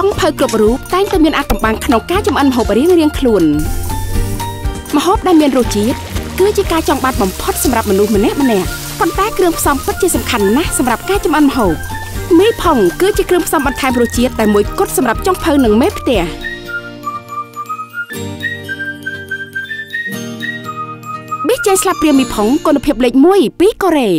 ុងភៅគ្រប់រូបតែងតែមានអាថ៌កំបាំងក្នុងការចម្អិនម្ហូបរៀងរៀងខ្លួនម្ហូបដែលមានរសជាតិគឺជាការចង់បានបំផុតសម្រាប់មនុស្សម្នាក់ម្នាក់ប៉ុន្តែគ្រឿងផ្សំពិតជាសំខាន់ណាស់សម្រាប់ការចម្អិនម្ហូបមីផុងគឺជាគ្រឿងផ្សំបន្ថែមរសជាតិតែមួយគត់សម្រាប់ចុងភៅនិងមេផ្ទះប៊ីចេងស្លាបព្រាមីផុងគុណភាពលេខ1ពីកូរ៉េ